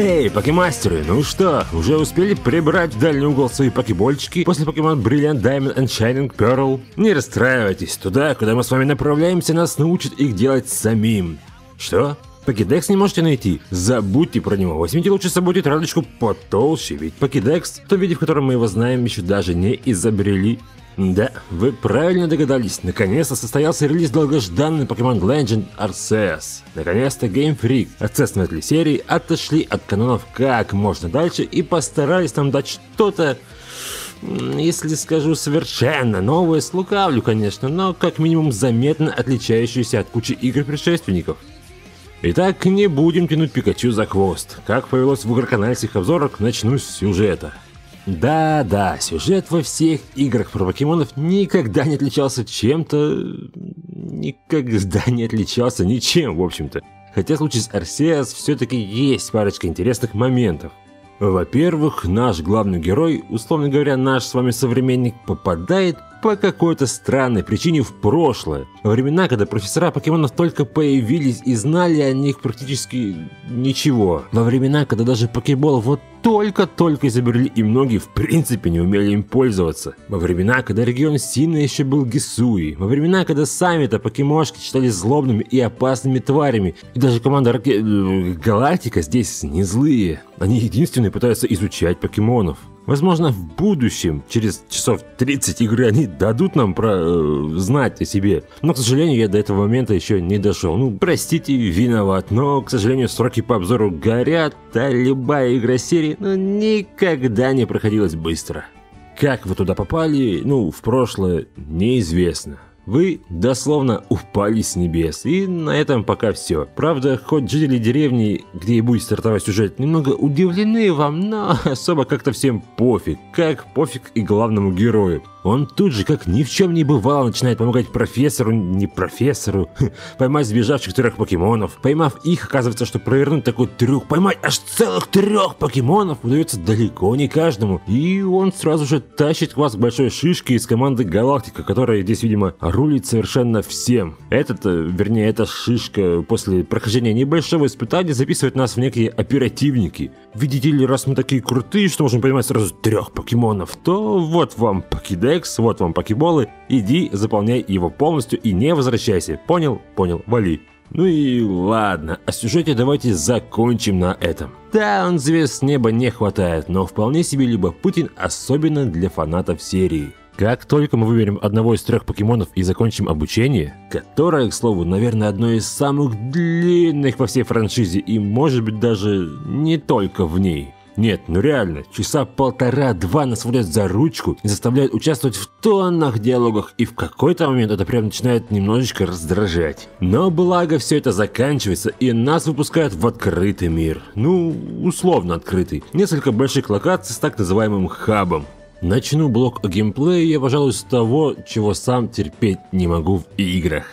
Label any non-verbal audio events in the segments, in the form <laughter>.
Эй, покемастеры, ну что, уже успели прибрать в дальний угол свои покебольчики после покемон Brilliant Diamond and Shining Pearl? Не расстраивайтесь, туда, куда мы с вами направляемся, нас научат их делать самим. Что? Покедекс не можете найти? Забудьте про него. Возьмите лучше с собой тетрадочку потолще, ведь Покедекс, в том виде, в котором мы его знаем, еще даже не изобрели. Да, вы правильно догадались. Наконец-то состоялся релиз долгожданный Pokemon Legend Arceus. Наконец-то Game Freak, отцовствователи серии, отошли от канонов как можно дальше и постарались нам дать что-то если скажу совершенно новое, слукавлю, конечно, но как минимум заметно отличающееся от кучи игр предшественников. Итак, не будем тянуть Пикачу за хвост. Как повелось в игроканальских обзорах, начну с сюжета. Да-да, сюжет во всех играх про покемонов никогда не отличался чем-то... Никогда не отличался ничем, в общем-то. Хотя в случае с Арсеас все-таки есть парочка интересных моментов. Во-первых, наш главный герой, условно говоря, наш с вами современник, попадает по какой-то странной причине в прошлое. Во времена, когда профессора покемонов только появились и знали о них практически ничего. Во времена, когда даже покебол вот только-только изобрели и многие в принципе не умели им пользоваться. Во времена, когда регион Сина еще был Гисуи. Во времена, когда сами-то покемошки считались злобными и опасными тварями. И даже команда Раке... Э, Галактика здесь не злые. Они единственные пытаются изучать покемонов. Возможно, в будущем, через часов 30 игры, они дадут нам про э, знать о себе. Но, к сожалению, я до этого момента еще не дошел. Ну, простите, виноват. Но, к сожалению, сроки по обзору горят, а любая игра серии ну, никогда не проходилась быстро. Как вы туда попали, ну, в прошлое, неизвестно. Вы дословно упали с небес. И на этом пока все. Правда, хоть жители деревни, где и будет стартовать сюжет, немного удивлены вам, но <laughs> особо как-то всем пофиг. Как пофиг и главному герою. Он тут же, как ни в чем не бывало, начинает помогать профессору, не профессору, <laughs> поймать сбежавших трех покемонов. Поймав их, оказывается, что провернуть такой трюк, поймать аж целых трех покемонов удается далеко не каждому. И он сразу же тащит вас к большой шишке из команды Галактика, которая здесь, видимо, рулит совершенно всем. Этот, э, вернее, эта шишка после прохождения небольшого испытания записывает нас в некие оперативники. Видите ли, раз мы такие крутые, что можем поймать сразу трех покемонов, то вот вам покидекс, вот вам покеболы, иди, заполняй его полностью и не возвращайся. Понял? Понял, вали. Ну и ладно, о сюжете давайте закончим на этом. Да, он звезд с неба не хватает, но вполне себе любопытен, особенно для фанатов серии. Как только мы выберем одного из трех покемонов и закончим обучение, которое, к слову, наверное, одно из самых длинных во всей франшизе и может быть даже не только в ней. Нет, ну реально, часа полтора-два нас водят за ручку и заставляют участвовать в тоннах диалогах, и в какой-то момент это прям начинает немножечко раздражать. Но благо все это заканчивается, и нас выпускают в открытый мир. Ну, условно открытый. Несколько больших локаций с так называемым хабом. Начну блок о геймплее я, пожалуй, с того, чего сам терпеть не могу в играх.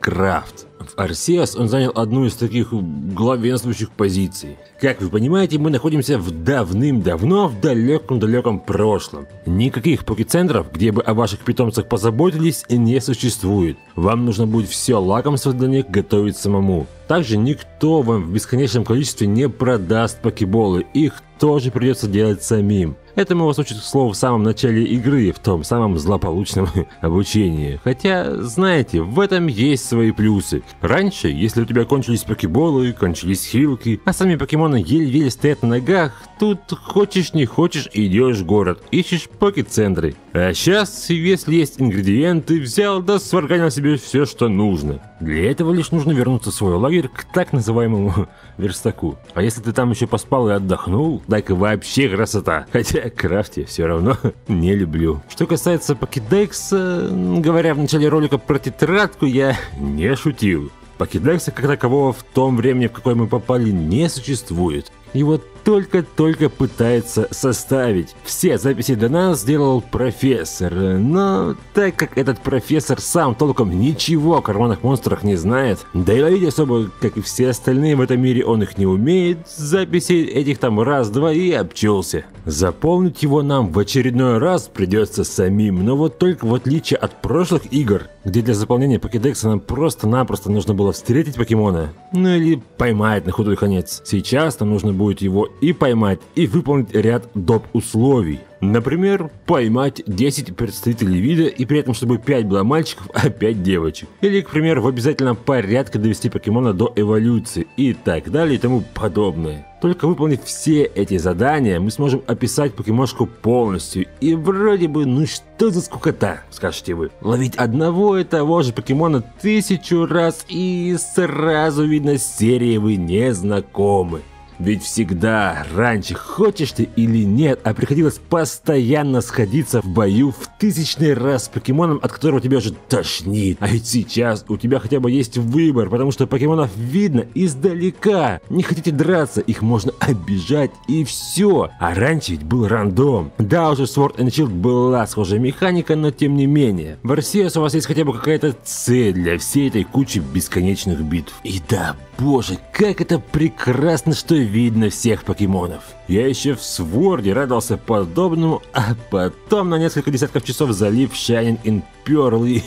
Крафт. В Arceus он занял одну из таких главенствующих позиций. Как вы понимаете, мы находимся в давным-давно в далеком-далеком прошлом. Никаких покецентров, где бы о ваших питомцах позаботились, не существует. Вам нужно будет все лакомство для них готовить самому. Также никто вам в бесконечном количестве не продаст покеболы, их тоже придется делать самим. Этому вас учат, к слову, в самом начале игры, в том самом злополучном <laughs> обучении. Хотя, знаете, в этом есть свои плюсы. Раньше, если у тебя кончились покеболы, кончились хилки, а сами покемоны еле-еле стоят на ногах, тут хочешь не хочешь идешь в город, ищешь покет-центры. А сейчас, если есть ингредиенты, взял да сварганил себе все, что нужно. Для этого лишь нужно вернуться в свой лагерь к так называемому <laughs> верстаку. А если ты там еще поспал и отдохнул, так и вообще красота. Хотя крафт все равно <laughs> не люблю. Что касается покедекса, говоря в начале ролика про тетрадку, я <laughs> не шутил. Покедекса как такового в том времени, в какое мы попали, не существует. И вот только-только пытается составить. Все записи для нас сделал профессор, но так как этот профессор сам толком ничего о карманных монстрах не знает, да и ловить особо, как и все остальные в этом мире, он их не умеет, записи этих там раз-два и обчелся. Заполнить его нам в очередной раз придется самим, но вот только в отличие от прошлых игр, где для заполнения покедекса нам просто-напросто нужно было встретить покемона, ну или поймать на худой конец. Сейчас нам нужно будет его и поймать, и выполнить ряд доп. условий. Например, поймать 10 представителей вида и при этом, чтобы 5 было мальчиков, а 5 девочек. Или, к примеру, в обязательном порядке довести покемона до эволюции и так далее и тому подобное. Только выполнив все эти задания, мы сможем описать покемошку полностью. И вроде бы, ну что за скукота, скажете вы. Ловить одного и того же покемона тысячу раз и сразу видно серии вы не знакомы. Ведь всегда, раньше, хочешь ты или нет, а приходилось постоянно сходиться в бою в тысячный раз с покемоном, от которого тебя уже тошнит. А ведь сейчас у тебя хотя бы есть выбор, потому что покемонов видно издалека. Не хотите драться, их можно обижать и все. А раньше ведь был рандом. Да, уже Sword and Shield была схожая механика, но тем не менее. В Arceus у вас есть хотя бы какая-то цель для всей этой кучи бесконечных битв. И да, боже, как это прекрасно, что видно всех покемонов. Я еще в Сворде радовался подобному, а потом на несколько десятков часов залив Shining in Pearl и...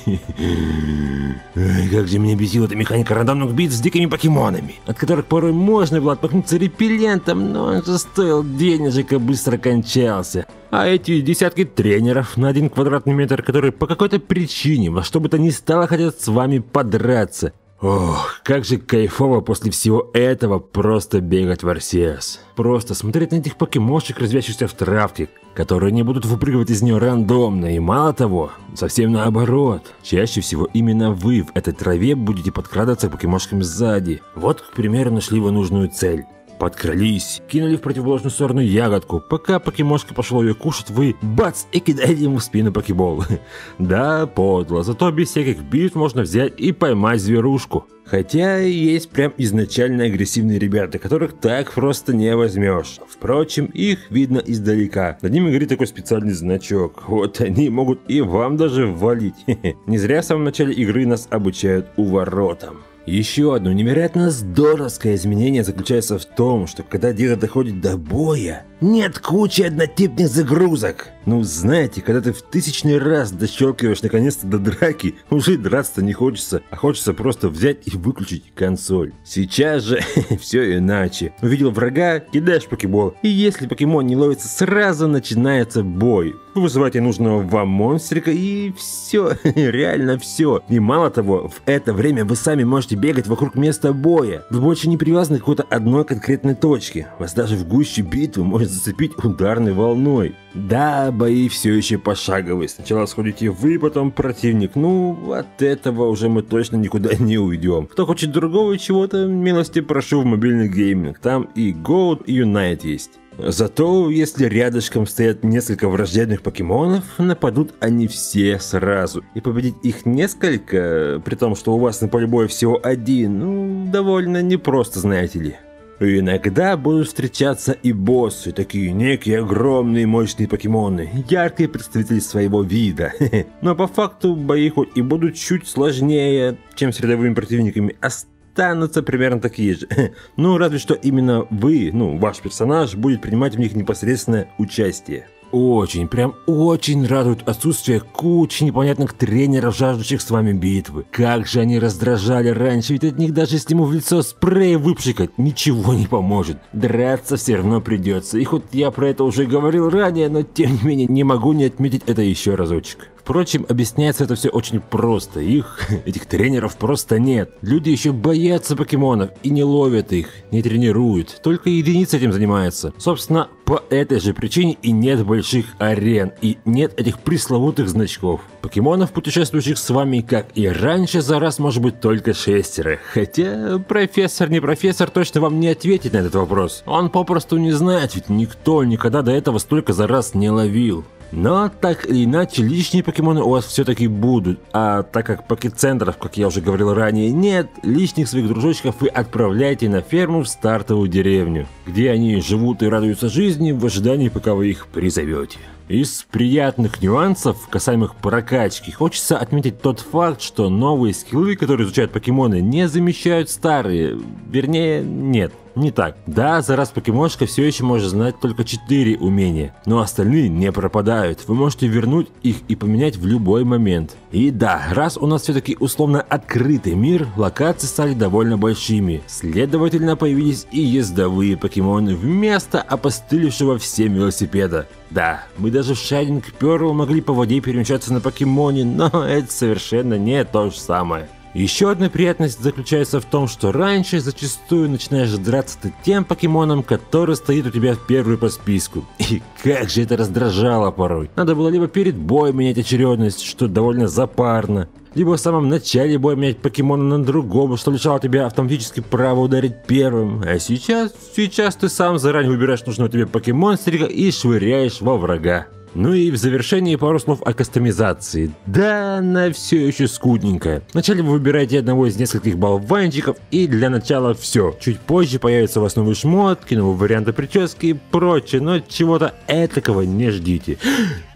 Как же меня бесила эта механика рандомных бит с дикими покемонами, от которых порой можно было отмахнуться репеллентом, но он же стоил денежек и быстро кончался. А эти десятки тренеров на один квадратный метр, которые по какой-то причине во что бы то ни стало хотят с вами подраться. Ох, как же кайфово после всего этого просто бегать в Арсиас. Просто смотреть на этих покемошек, развящихся в травке, которые не будут выпрыгивать из нее рандомно. И мало того, совсем наоборот. Чаще всего именно вы в этой траве будете подкрадываться к покемошкам сзади. Вот, к примеру, нашли вы нужную цель. Подкрались, кинули в противоположную сторону ягодку. Пока покемошка пошел ее кушать, вы бац и кидаете ему в спину покебол. <laughs> да, подло, зато без всяких битв можно взять и поймать зверушку. Хотя есть прям изначально агрессивные ребята, которых так просто не возьмешь. Впрочем, их видно издалека. Над ними горит такой специальный значок. Вот они могут и вам даже валить. <laughs> Не зря в самом начале игры нас обучают уворотам. Еще одно невероятно здоровское изменение заключается в том, что когда дело доходит до боя, нет кучи однотипных загрузок. Ну, знаете, когда ты в тысячный раз дощелкиваешь наконец-то до драки, уже драться не хочется, а хочется просто взять и выключить консоль. Сейчас же <laughs> все иначе. Увидел врага, кидаешь покебол, и если покемон не ловится, сразу начинается бой. Вы вызываете нужного вам монстрика и все, <laughs> реально все. И мало того, в это время вы сами можете бегать вокруг места боя. Вы больше не привязаны к какой-то одной конкретной точке. Вас даже в гуще битвы может зацепить ударной волной. Да, бои все еще пошаговые. Сначала сходите вы, потом противник. Ну, от этого уже мы точно никуда не уйдем. Кто хочет другого чего-то, милости прошу в мобильный гейминг. Там и Gold, и Unite есть. Зато, если рядышком стоят несколько враждебных покемонов, нападут они все сразу. И победить их несколько, при том, что у вас на поле боя всего один, ну, довольно непросто, знаете ли. Иногда будут встречаться и боссы, такие некие огромные мощные покемоны, яркие представители своего вида. <laughs> Но по факту бои хоть и будут чуть сложнее, чем с рядовыми противниками, останутся примерно такие же. <laughs> Ну, разве что именно вы, ну, ваш персонаж, будет принимать в них непосредственное участие. Очень, прям очень радует отсутствие кучи непонятных тренеров, жаждущих с вами битвы. Как же они раздражали раньше, ведь от них даже если ему в лицо спрей выпшикать, ничего не поможет. Драться все равно придется, и хоть я про это уже говорил ранее, но тем не менее не могу не отметить это еще разочек. Впрочем, объясняется это все очень просто. Их, <laughs> этих тренеров просто нет. Люди еще боятся покемонов и не ловят их, не тренируют. Только единицы этим занимаются. Собственно, по этой же причине и нет больших арен, и нет этих пресловутых значков. Покемонов, путешествующих с вами, как и раньше, за раз может быть только шестеро. Хотя профессор не профессор точно вам не ответит на этот вопрос. Он попросту не знает, ведь никто никогда до этого столько за раз не ловил. Но так или иначе, лишние покемоны у вас все-таки будут. А так как покецентров, как я уже говорил ранее, нет, лишних своих дружочков вы отправляете на ферму в стартовую деревню, где они живут и радуются жизни в ожидании, пока вы их призовете. Из приятных нюансов, касаемых прокачки, хочется отметить тот факт, что новые скиллы, которые изучают покемоны, не замещают старые. Вернее, нет, не так. Да, за раз покемоншка все еще может знать только 4 умения, но остальные не пропадают. Вы можете вернуть их и поменять в любой момент. И да, раз у нас все-таки условно открытый мир, локации стали довольно большими. Следовательно, появились и ездовые покемоны вместо опостылевшего всем велосипеда. Да, мы даже в Shining Pearl могли по воде перемещаться на покемоне, но <laughs> это совершенно не то же самое. Еще одна приятность заключается в том, что раньше зачастую начинаешь драться ты тем покемоном, который стоит у тебя в первую по списку. <laughs> И как же это раздражало порой. Надо было либо перед боем менять очередность, что довольно запарно, либо в самом начале боя менять покемона на другого, что лишало тебя автоматически права ударить первым. А сейчас, сейчас ты сам заранее выбираешь нужного тебе покемонстрика и швыряешь во врага. Ну и в завершении пару слов о кастомизации. Да, она все еще скудненькая. Вначале вы выбираете одного из нескольких болванчиков и для начала все. Чуть позже появятся у вас новые шмотки, новые варианты прически и прочее, но чего-то этакого не ждите.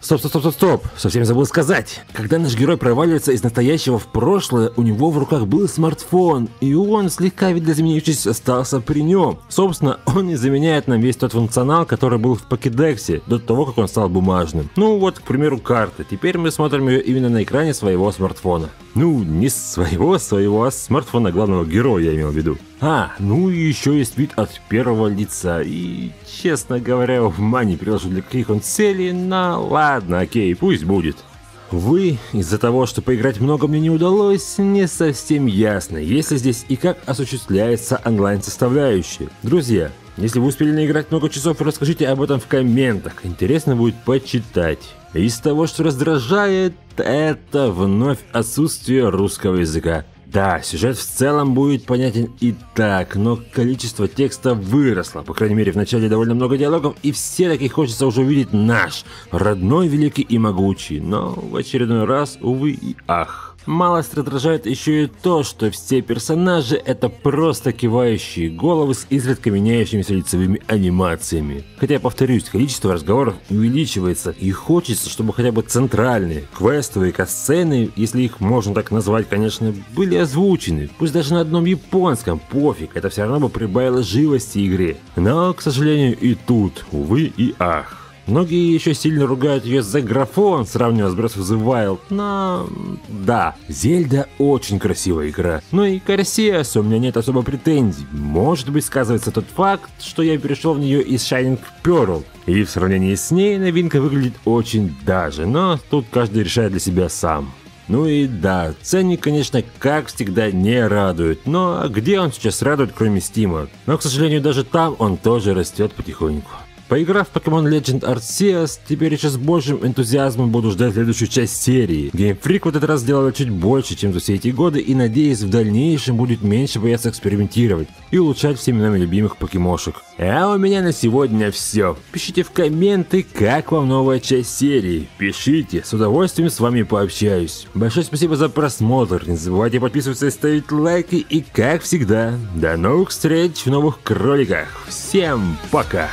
Стоп, стоп, стоп, стоп, стоп, совсем забыл сказать. Когда наш герой проваливается из настоящего в прошлое, у него в руках был смартфон, и он, слегка видоизменившись, остался при нем. Собственно, <laughs> он и заменяет нам весь тот функционал, который был в покедексе, до того, как он стал бумажным. Ну вот, к примеру, карта. Теперь мы смотрим ее именно на экране своего смартфона. Ну, не своего, своего, а смартфона главного героя я имел в виду. А, ну и еще есть вид от первого лица. И, честно говоря, в мани приложу для каких он целей, но ладно, окей, пусть будет. Вы, из-за того, что поиграть много мне не удалось, не совсем ясно, если здесь и как осуществляется онлайн-составляющая. Друзья, если вы успели наиграть много часов, расскажите об этом в комментах, интересно будет почитать. Из того, что раздражает, это вновь отсутствие русского языка. Да, сюжет в целом будет понятен и так, но количество текста выросло. По крайней мере, в начале довольно много диалогов, и все таки хочется уже увидеть наш, родной, великий и могучий. Но в очередной раз, увы и ах. Малость раздражает еще и то, что все персонажи это просто кивающие головы с изредка меняющимися лицевыми анимациями. Хотя, повторюсь, количество разговоров увеличивается и хочется, чтобы хотя бы центральные, квестовые касцены, если их можно так назвать, конечно, были озвучены. Пусть даже на одном японском, пофиг, это все равно бы прибавило живости игре. Но, к сожалению, и тут, увы и ах. Многие еще сильно ругают ее за графон, сравнивая с Breath of the Wild, но... Да, Зельда очень красивая игра. Ну и к у меня нет особо претензий. Может быть сказывается тот факт, что я перешел в нее из Shining Pearl. И в сравнении с ней новинка выглядит очень даже, но тут каждый решает для себя сам. Ну и да, ценник, конечно, как всегда не радует, но где он сейчас радует, кроме Стима? Но, к сожалению, даже там он тоже растет потихоньку. Поиграв в Pokemon Legend Arceus, теперь еще с большим энтузиазмом буду ждать следующую часть серии. Game Freak в этот раз сделала чуть больше, чем за все эти годы, и надеюсь в дальнейшем будет меньше бояться экспериментировать и улучшать всеми нами любимых покемошек. А у меня на сегодня все. Пишите в комменты, как вам новая часть серии. Пишите, с удовольствием с вами пообщаюсь. Большое спасибо за просмотр, не забывайте подписываться и ставить лайки, и как всегда, до новых встреч в новых кроликах. Всем пока!